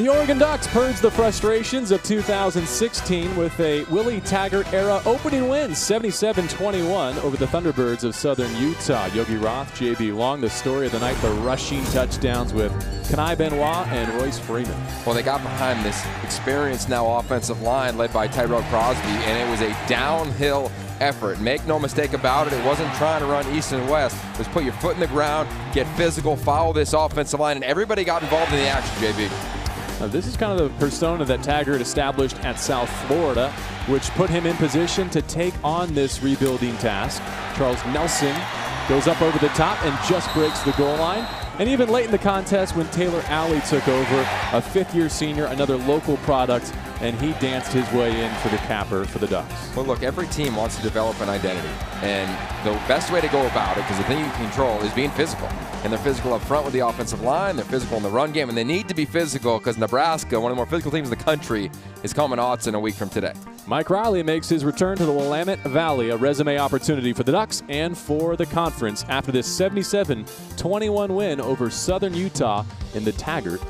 The Oregon Ducks purged the frustrations of 2016 with a Willie Taggart era opening win, 77 21 over the Thunderbirds of Southern Utah. Yogi Roth, JB Long, the story of the night, the rushing touchdowns with Kani Benoit and Royce Freeman. Well, they got behind this experienced now offensive line led by Tyrell Crosby, and it was a downhill effort. Make no mistake about it, it wasn't trying to run east and west. It was put your foot in the ground, get physical, follow this offensive line, and everybody got involved in the action, JB. Now, this is kind of the persona that Taggart established at South Florida, which put him in position to take on this rebuilding task. Charles Nelson goes up over the top and just breaks the goal line. And even late in the contest, when Taylor Alie took over, a fifth year senior, another local product, and he danced his way in for the capper for the Ducks. Well, look, every team wants to develop an identity. And the best way to go about it, because the thing you can control, is being physical. And they're physical up front with the offensive line, they're physical in the run game, and they need to be physical because Nebraska, one of the more physical teams in the country, is coming odds in a week from today. Mike Riley makes his return to the Willamette Valley, a resume opportunity for the Ducks and for the conference after this 77 21 win over Southern Utah in the Taggart